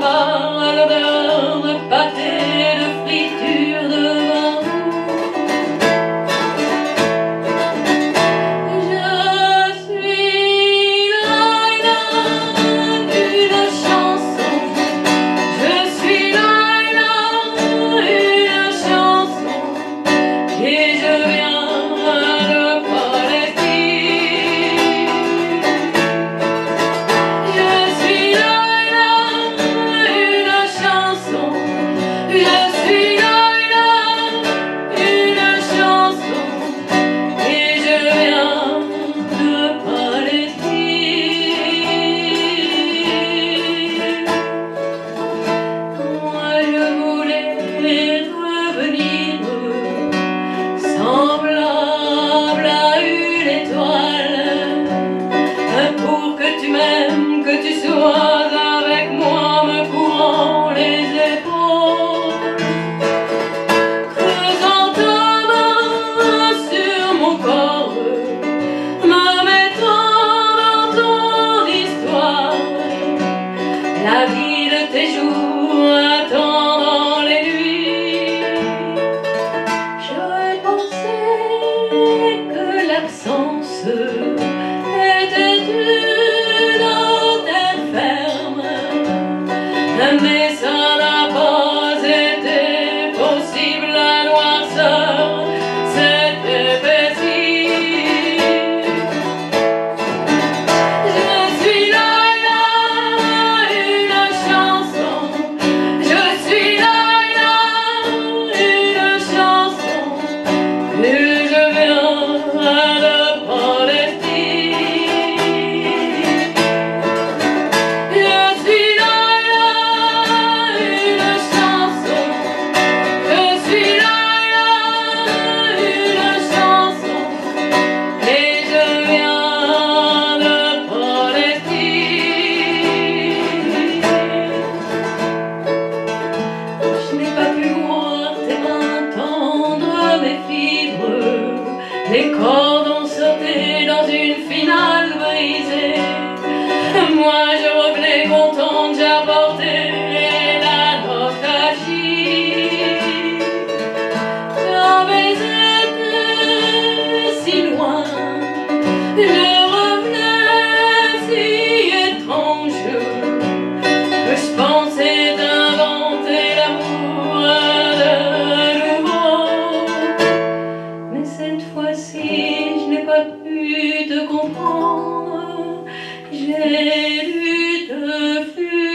la main à pâté Oh. they call pas pu te comprendre, j'ai lu te fuir.